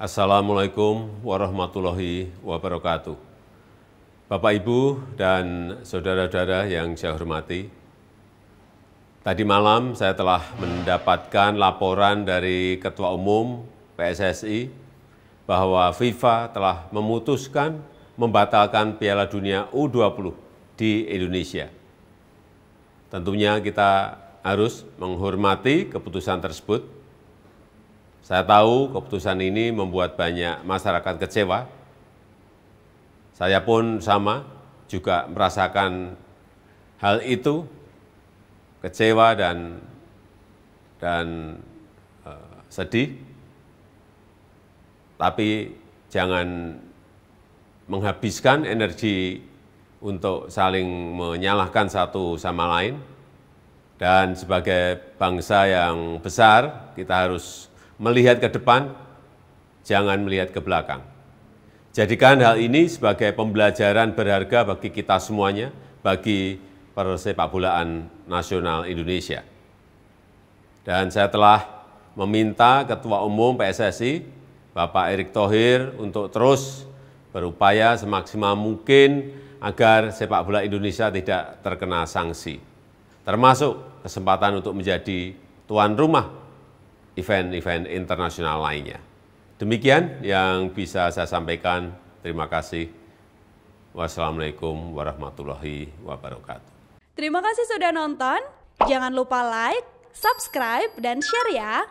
Assalamualaikum warahmatullahi wabarakatuh. Bapak, Ibu, dan saudara-saudara yang saya hormati, tadi malam saya telah mendapatkan laporan dari Ketua Umum PSSI bahwa FIFA telah memutuskan membatalkan Piala Dunia U20 di Indonesia. Tentunya kita harus menghormati keputusan tersebut saya tahu keputusan ini membuat banyak masyarakat kecewa. Saya pun sama, juga merasakan hal itu, kecewa dan dan uh, sedih. Tapi jangan menghabiskan energi untuk saling menyalahkan satu sama lain. Dan sebagai bangsa yang besar, kita harus melihat ke depan, jangan melihat ke belakang. Jadikan hal ini sebagai pembelajaran berharga bagi kita semuanya, bagi persepak bolaan nasional Indonesia. Dan saya telah meminta Ketua Umum PSSI, Bapak Erick Thohir, untuk terus berupaya semaksimal mungkin agar sepak bola Indonesia tidak terkena sanksi, termasuk kesempatan untuk menjadi tuan rumah event-event internasional lainnya. Demikian yang bisa saya sampaikan. Terima kasih. Wassalamualaikum warahmatullahi wabarakatuh. Terima kasih sudah nonton. Jangan lupa like, subscribe, dan share ya.